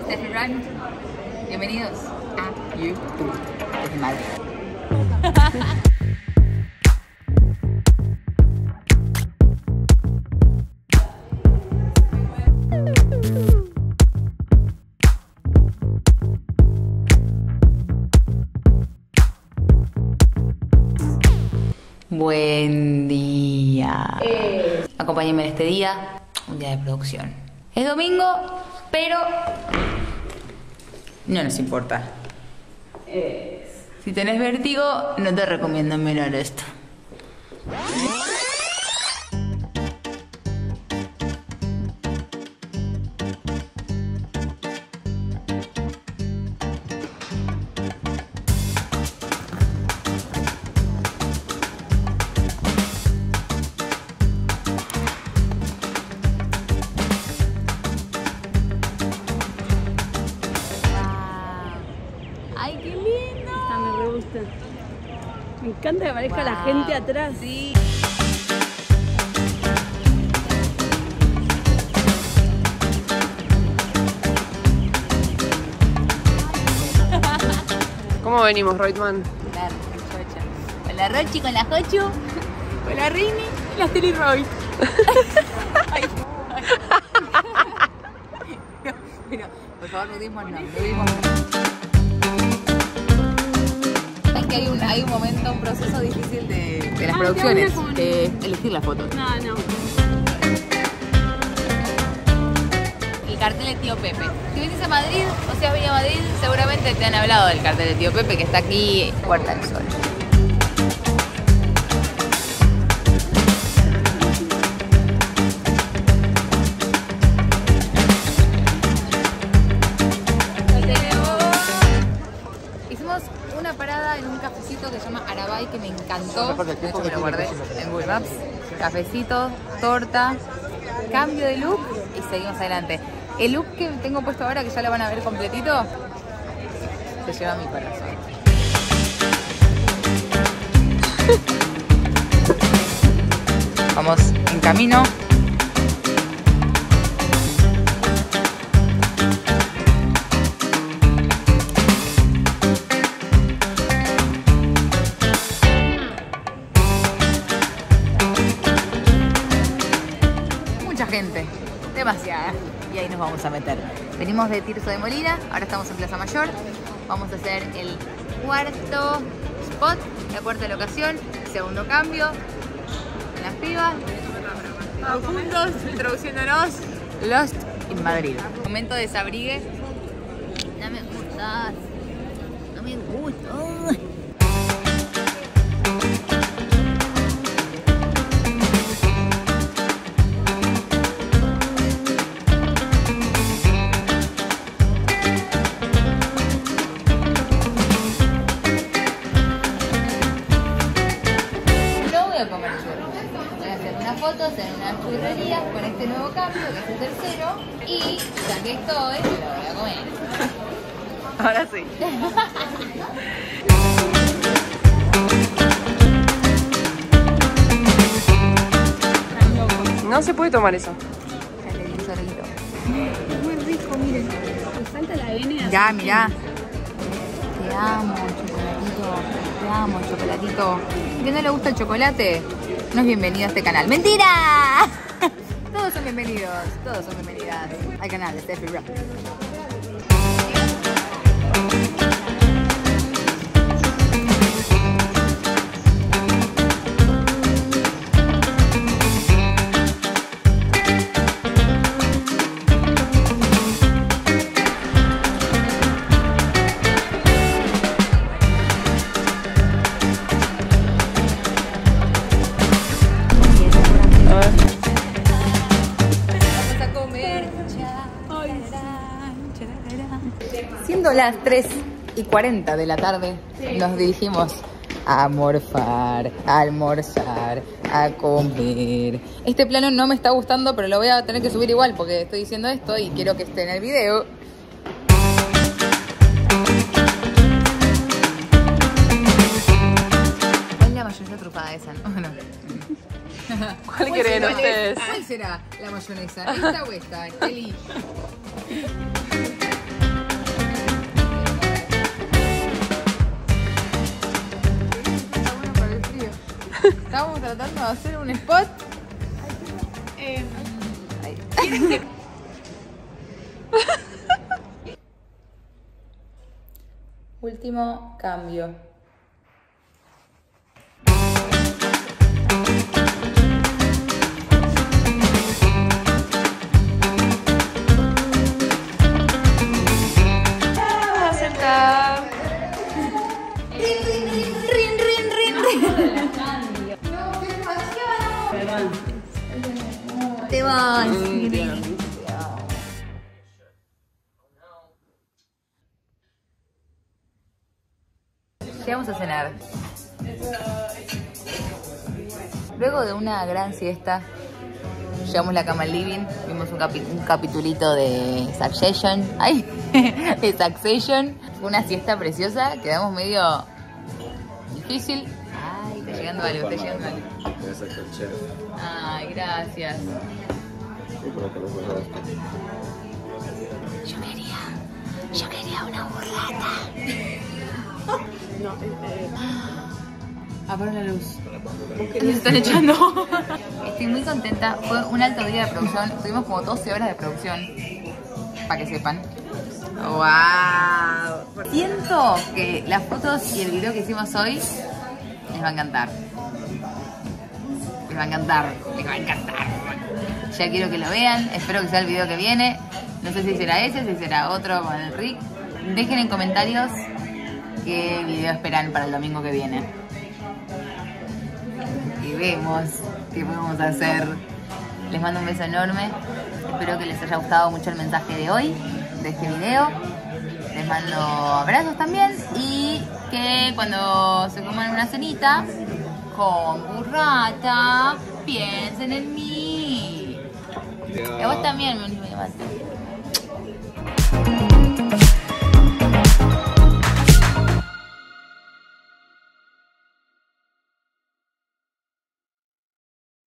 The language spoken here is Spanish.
Run. Bienvenidos a YouTube desde Madrid. Buen día. Acompáñenme en este día, un día de producción. Es domingo, pero no nos importa. Si tenés vértigo, no te recomiendo mirar esto. Encanta que aparezca la Wow. gente atrás. Sí. ¿Cómo venimos? La chocha. Con la Rochi, con la Jochu, con la Rini y la Steli Roy. Ay. Pero, por favor, nudismo no, nudismo no. Que hay un, hay un momento, un proceso difícil de, de las Ah, producciones, que es elegir las fotos. No, no. El cartel de Tío Pepe. Si venís a Madrid o si has venido a Madrid, seguramente te han hablado del cartel de Tío Pepe que está aquí, Puerta del Sol. Hicimos una parada en un cafecito que se llama Arabay que me encantó. De hecho, me lo guardé en Google Maps. Cafecito, torta, cambio de look y seguimos adelante. El look que tengo puesto ahora, que ya lo van a ver completito, se lleva a mi corazón. Vamos en camino. A meter. Venimos de Tirso de Molina, ahora estamos en Plaza Mayor. Vamos a hacer el cuarto spot, la cuarta locación, segundo cambio. En las pibas, todos juntos, introduciéndonos. Lost in Madrid. Momento de desabrigue. No me gustas. No me gusta. Nuevo cambio, que es el tercero. Y ya que estoy, me lo voy a comer. Ahora sí. No se puede tomar eso. Es muy rico, miren. Me falta la N. Ya, mirá. Te amo, chocolatito. Te amo, chocolatito. ¿Que no le gusta el chocolate? No es bienvenido a este canal. ¡Mentira! Todos son bienvenidos, todos son bienvenidas al canal de Steffi Rock. Las 3 y 40 de la tarde, nos dirigimos a morfar, a almorzar, a comer. Este plano no me está gustando, pero lo voy a tener que subir igual porque estoy diciendo esto y quiero que esté en el video. ¿Cuál es la mayonesa trupada esa? No, no. ¿Cuál quieren será? ustedes? ¿Cuál será la mayonesa? ¿Esta o esta? Kelly. Estábamos tratando de hacer un spot. Eh, Ay. Último cambio. Acerca. Rin, rin, rin, rin, rin, rin, Llegamos a cenar. Luego de una gran siesta, llevamos la cama al living, vimos un, capi- un capitulito de Succession. ¡Ay! de Succession. Fue una siesta preciosa, quedamos medio difícil. Ay, está llegando algo, está llegando algo. Gracias. Ay, gracias. Yo quería, yo quería una burrata. No, eh, Apaga la luz. Nos están echando. Estoy muy contenta. Fue un alto día de producción. Tuvimos como 12 horas de producción. Para que sepan. ¡Wow! Siento que las fotos y el video que hicimos hoy les va a encantar. Les va a encantar. Les va a encantar. Ya quiero que lo vean. Espero que sea el video que viene. No sé si será ese, si será otro con el Rick. Dejen en comentarios qué video esperan para el domingo que viene y vemos qué podemos hacer. Les mando un beso enorme. Espero que les haya gustado mucho el mensaje de hoy, de este video. Les mando abrazos también y que cuando se coman una cenita con burrata, piensen en mí. También, me llamaste.